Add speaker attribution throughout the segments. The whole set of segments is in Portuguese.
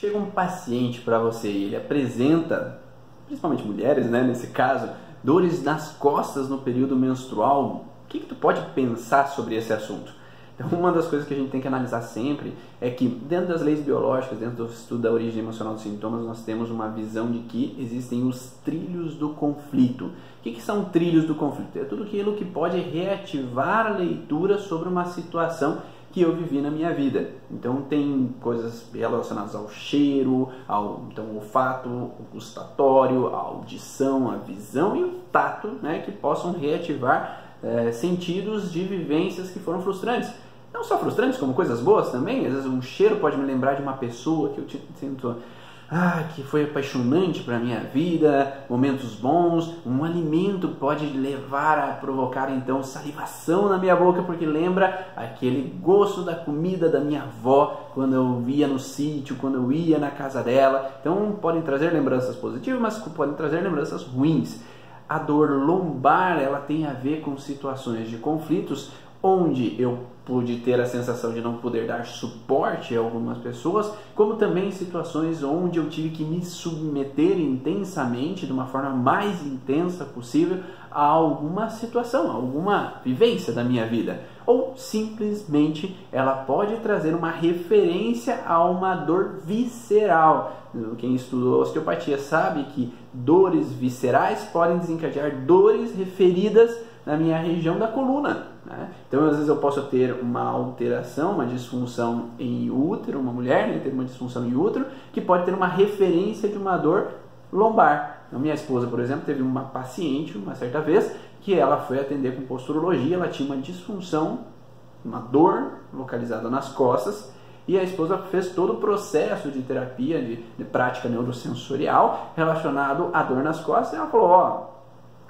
Speaker 1: Chega um paciente para você e ele apresenta, principalmente mulheres, né, nesse caso, dores nas costas no período menstrual. O que, que tu pode pensar sobre esse assunto? Então, uma das coisas que a gente tem que analisar sempre é que, dentro das leis biológicas, dentro do estudo da origem emocional dos sintomas, nós temos uma visão de que existem os trilhos do conflito. O que, que são trilhos do conflito? É tudo aquilo que pode reativar a leitura sobre uma situação que eu vivi na minha vida. Então tem coisas relacionadas ao cheiro, ao então, olfato, o gustatório, a audição, a visão e o tato, né, que possam reativar é, sentidos de vivências que foram frustrantes. Não só frustrantes, como coisas boas também. Às vezes um cheiro pode me lembrar de uma pessoa que eu sinto ah, que foi apaixonante para a minha vida, momentos bons. Um alimento pode levar a provocar então salivação na minha boca, porque lembra aquele gosto da comida da minha avó quando eu via no sítio, quando eu ia na casa dela. Então podem trazer lembranças positivas, mas podem trazer lembranças ruins. A dor lombar, ela tem a ver com situações de conflitos onde eu pude ter a sensação de não poder dar suporte a algumas pessoas, como também situações onde eu tive que me submeter intensamente, de uma forma mais intensa possível, a alguma situação, a alguma vivência da minha vida. Ou simplesmente ela pode trazer uma referência a uma dor visceral. Quem estudou osteopatia sabe que dores viscerais podem desencadear dores referidas na minha região da coluna. Né? Então, às vezes, eu posso ter uma alteração, uma disfunção em útero, uma mulher né, ter uma disfunção em útero, que pode ter uma referência de uma dor lombar. Então, minha esposa, por exemplo, teve uma paciente uma certa vez que ela foi atender com posturologia, ela tinha uma disfunção, uma dor localizada nas costas, e a esposa fez todo o processo de terapia, de, de prática neurosensorial relacionado à dor nas costas, e ela falou, ó,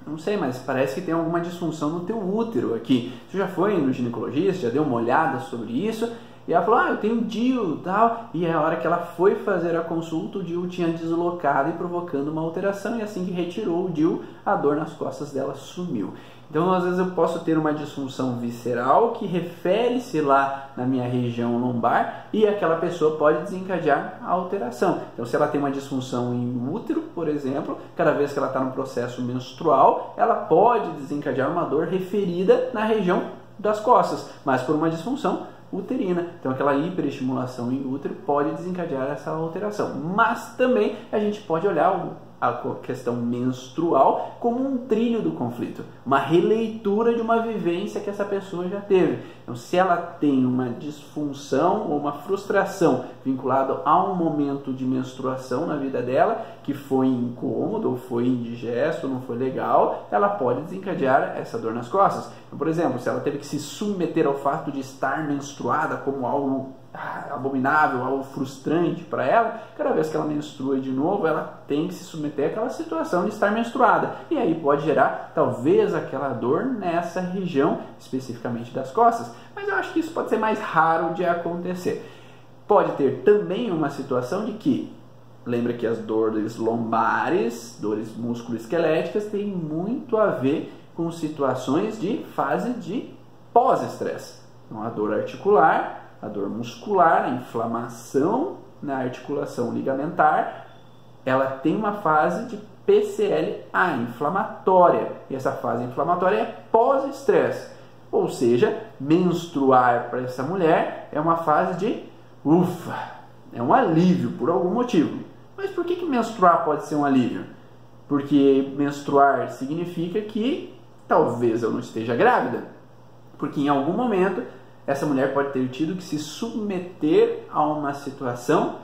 Speaker 1: não sei, mas parece que tem alguma disfunção no teu útero aqui. Você já foi no ginecologista, já deu uma olhada sobre isso? E ela falou, ah, eu tenho DIU e tal. E a hora que ela foi fazer a consulta, o DIU tinha deslocado e provocando uma alteração. E assim que retirou o DIU, a dor nas costas dela sumiu. Então, às vezes, eu posso ter uma disfunção visceral que refere-se lá na minha região lombar e aquela pessoa pode desencadear a alteração. Então, se ela tem uma disfunção em útero, por exemplo, cada vez que ela está no processo menstrual, ela pode desencadear uma dor referida na região das costas, mas por uma disfunção uterina. Então, aquela hiperestimulação em útero pode desencadear essa alteração. Mas também a gente pode olhar a questão menstrual como um trilho do conflito, uma releitura de uma vivência que essa pessoa já teve. Então, se ela tem uma disfunção ou uma frustração vinculada a um momento de menstruação na vida dela, que foi incômodo, ou foi indigesto, não foi legal, ela pode desencadear essa dor nas costas. Então, por exemplo, se ela teve que se submeter ao fato de estar menstruada como algo abominável, algo frustrante para ela, cada vez que ela menstrua de novo, ela tem que se submeter àquela situação de estar menstruada. E aí pode gerar talvez aquela dor nessa região, especificamente das costas. Mas eu acho que isso pode ser mais raro de acontecer. Pode ter também uma situação de que, lembra que as dores lombares, dores musculoesqueléticas, têm muito a ver com situações de fase de pós-estresse. Então, a dor articular a dor muscular, a inflamação na articulação ligamentar, ela tem uma fase de PCLA, inflamatória. E essa fase inflamatória é pós-estresse. Ou seja, menstruar para essa mulher é uma fase de ufa, é um alívio por algum motivo. Mas por que, que menstruar pode ser um alívio? Porque menstruar significa que talvez eu não esteja grávida. Porque em algum momento essa mulher pode ter tido que se submeter a uma situação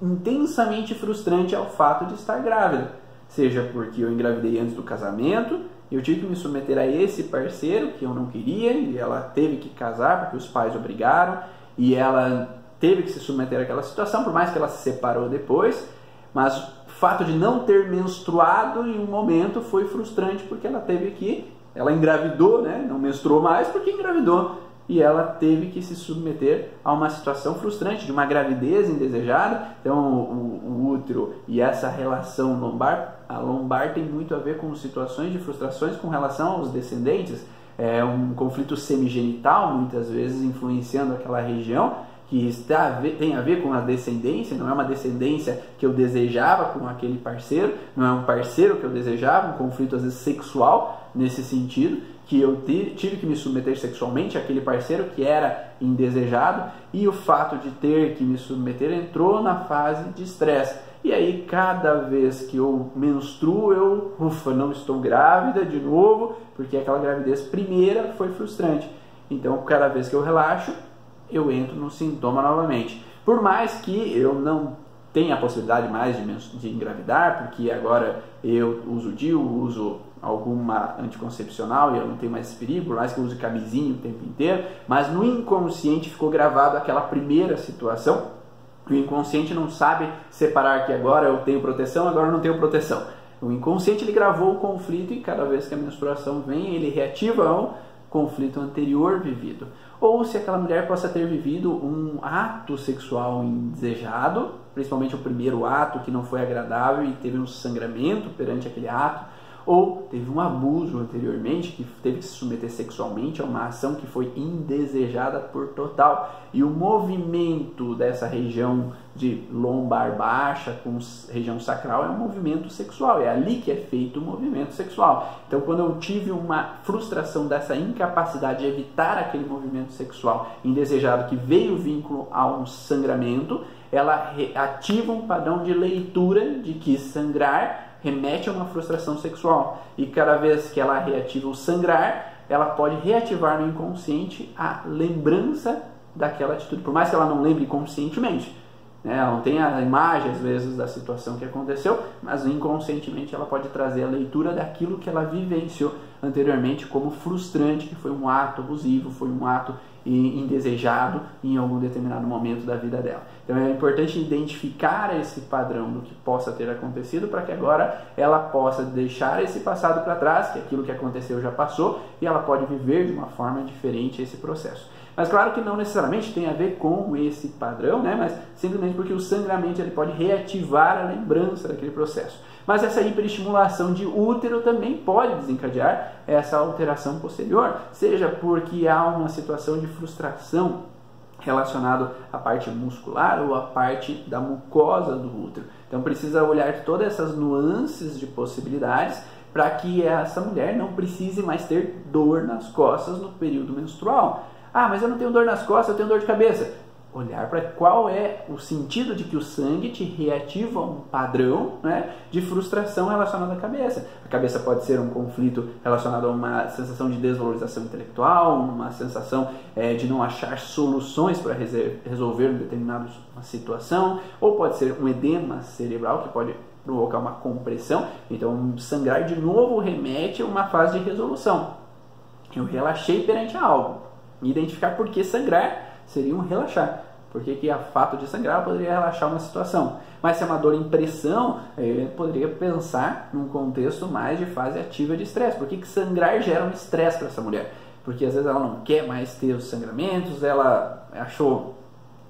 Speaker 1: intensamente frustrante ao fato de estar grávida. Seja porque eu engravidei antes do casamento, eu tive que me submeter a esse parceiro que eu não queria e ela teve que casar porque os pais obrigaram e ela teve que se submeter àquela situação, por mais que ela se separou depois, mas o fato de não ter menstruado em um momento foi frustrante porque ela teve que, ela engravidou, né? Não menstruou mais porque engravidou e ela teve que se submeter a uma situação frustrante de uma gravidez indesejada. Então, o, o, útero e essa relação lombar, a lombar tem muito a ver com situações de frustrações com relação aos descendentes. É um conflito semigenital, muitas vezes influenciando aquela região, que está a ver, tem a ver com a descendência, não é uma descendência que eu desejava com aquele parceiro, não é um parceiro que eu desejava, um conflito às vezes sexual nesse sentido, que eu tive que me submeter sexualmente àquele parceiro que era indesejado e o fato de ter que me submeter entrou na fase de estresse. E aí, cada vez que eu menstruo, eu, ufa, não estou grávida de novo, porque aquela gravidez primeira foi frustrante. Então, cada vez que eu relaxo, eu entro no sintoma novamente. Por mais que eu não tenha a possibilidade mais de, de engravidar, porque agora eu uso DIU, uso alguma anticoncepcional e eu não tenho mais esse perigo, por mais que eu use camisinha o tempo inteiro, mas no inconsciente ficou gravado aquela primeira situação. O inconsciente não sabe separar que agora eu tenho proteção, agora eu não tenho proteção. O inconsciente ele gravou o conflito e cada vez que a menstruação vem, ele reativa o conflito anterior vivido ou se aquela mulher possa ter vivido um ato sexual indesejado, principalmente o primeiro ato que não foi agradável e teve um sangramento perante aquele ato, ou teve um abuso anteriormente que teve que se submeter sexualmente a uma ação que foi indesejada por total. E o movimento dessa região de lombar baixa com região sacral é um movimento sexual, é ali que é feito o movimento sexual. Então, quando eu tive uma frustração dessa incapacidade de evitar aquele movimento sexual indesejado que veio vínculo a um sangramento, ela ativa um padrão de leitura de que sangrar remete a uma frustração sexual. E cada vez que ela reativa o sangrar, ela pode reativar no inconsciente a lembrança daquela atitude, por mais que ela não lembre conscientemente. Né? Ela não tem a imagem, às vezes, da situação que aconteceu, mas inconscientemente ela pode trazer a leitura daquilo que ela vivenciou anteriormente como frustrante, que foi um ato abusivo, foi um ato indesejado em algum determinado momento da vida dela. Então é importante identificar esse padrão do que possa ter acontecido para que agora ela possa deixar esse passado para trás, que aquilo que aconteceu já passou, e ela pode viver de uma forma diferente esse processo. Mas claro que não necessariamente tem a ver com esse padrão, né? mas simplesmente porque o sangramento ele pode reativar a lembrança daquele processo. Mas essa hiperestimulação de útero também pode desencadear essa alteração posterior, seja porque há uma situação de frustração relacionado à parte muscular ou à parte da mucosa do útero. Então precisa olhar todas essas nuances de possibilidades para que essa mulher não precise mais ter dor nas costas no período menstrual. Ah, mas eu não tenho dor nas costas, eu tenho dor de cabeça olhar para qual é o sentido de que o sangue te reativa um padrão né, de frustração relacionado à cabeça. A cabeça pode ser um conflito relacionado a uma sensação de desvalorização intelectual, uma sensação é, de não achar soluções para resolver determinada situação, ou pode ser um edema cerebral que pode provocar uma compressão. Então, sangrar de novo remete a uma fase de resolução. Eu relaxei perante algo. Identificar por que sangrar seria um relaxar porque que a fato de sangrar poderia relaxar uma situação. Mas se é uma dor em pressão, ele poderia pensar num contexto mais de fase ativa de estresse. Por que, que sangrar gera um estresse para essa mulher? Porque às vezes ela não quer mais ter os sangramentos, ela achou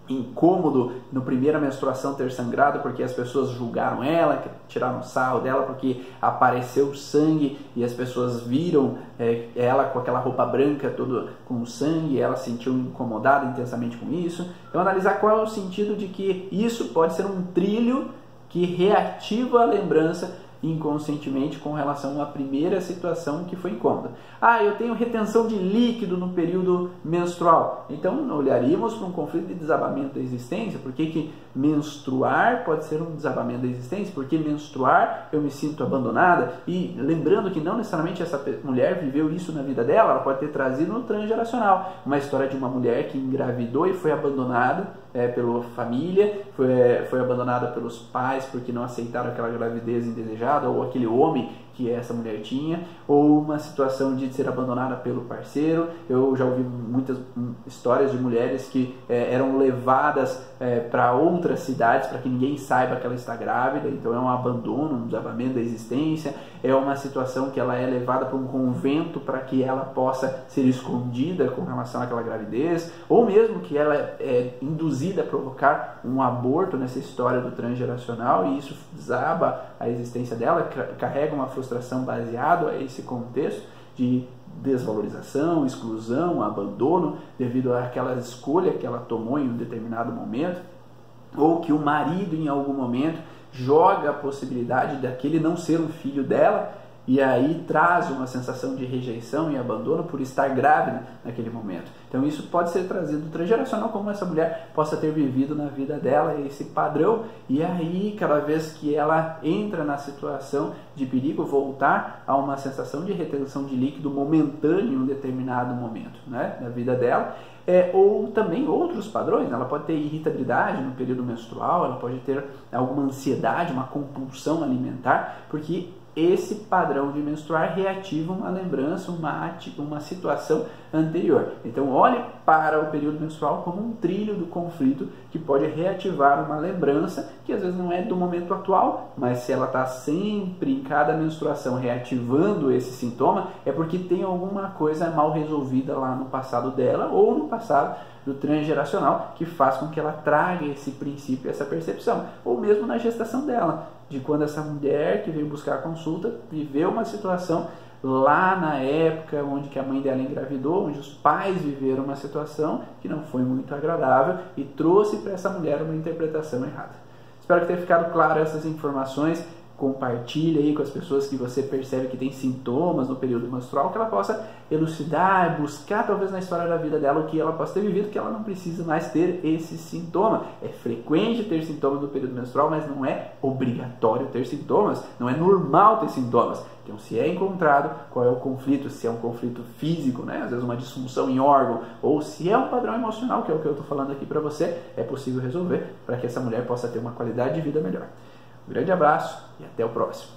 Speaker 1: incômodo no primeira menstruação ter sangrado porque as pessoas julgaram ela, tiraram sarro dela porque apareceu sangue e as pessoas viram é, ela com aquela roupa branca toda com sangue, ela se sentiu incomodada intensamente com isso. Então analisar qual é o sentido de que isso pode ser um trilho que reativa a lembrança inconscientemente com relação à primeira situação que foi incômoda. Ah, eu tenho retenção de líquido no período menstrual. Então, olharíamos para um conflito de desabamento da existência. Por que, que menstruar pode ser um desabamento da existência? Porque menstruar eu me sinto abandonada. E lembrando que não necessariamente essa mulher viveu isso na vida dela, ela pode ter trazido no transgeracional. Uma história de uma mulher que engravidou e foi abandonada é, pela família, foi, é, foi abandonada pelos pais porque não aceitaram aquela gravidez indesejada, ou aquele homem que essa mulher tinha, ou uma situação de ser abandonada pelo parceiro. Eu já ouvi muitas hum, histórias de mulheres que é, eram levadas é, para outras cidades para que ninguém saiba que ela está grávida, então é um abandono, um desabamento da existência, é uma situação que ela é levada para um convento para que ela possa ser escondida com relação àquela gravidez, ou mesmo que ela é induzida a provocar um aborto nessa história do transgeracional e isso desaba a existência dela, carrega uma frustração baseado a esse contexto. de desvalorização, exclusão, abandono, devido àquela escolha que ela tomou em um determinado momento, ou que o marido em algum momento joga a possibilidade daquele não ser um filho dela e aí traz uma sensação de rejeição e abandono por estar grávida naquele momento. Então isso pode ser trazido transgeracional como essa mulher possa ter vivido na vida dela esse padrão e aí cada vez que ela entra na situação de perigo voltar a uma sensação de retenção de líquido momentâneo em um determinado momento, né, da vida dela. É, ou também outros padrões, ela pode ter irritabilidade no período menstrual, ela pode ter alguma ansiedade, uma compulsão alimentar, porque esse padrão de menstruar reativa uma lembrança, uma, uma situação anterior. Então, olhe para o período menstrual como um trilho do conflito que pode reativar uma lembrança que às vezes não é do momento atual, mas se ela está sempre em cada menstruação reativando esse sintoma, é porque tem alguma coisa mal resolvida lá no passado dela ou no passado do transgeracional que faz com que ela traga esse princípio, essa percepção, ou mesmo na gestação dela de quando essa mulher que veio buscar a consulta viveu uma situação lá na época onde que a mãe dela engravidou, onde os pais viveram uma situação que não foi muito agradável e trouxe para essa mulher uma interpretação errada. Espero que tenha ficado claro essas informações compartilhe aí com as pessoas que você percebe que tem sintomas no período menstrual, que ela possa elucidar, buscar talvez na história da vida dela o que ela possa ter vivido, que ela não precisa mais ter esse sintoma. É frequente ter sintomas no período menstrual, mas não é obrigatório ter sintomas, não é normal ter sintomas. Então, se é encontrado, qual é o conflito? Se é um conflito físico, né? às vezes uma disfunção em órgão, ou se é um padrão emocional, que é o que eu estou falando aqui para você, é possível resolver para que essa mulher possa ter uma qualidade de vida melhor. Um grande abraço e até o próximo.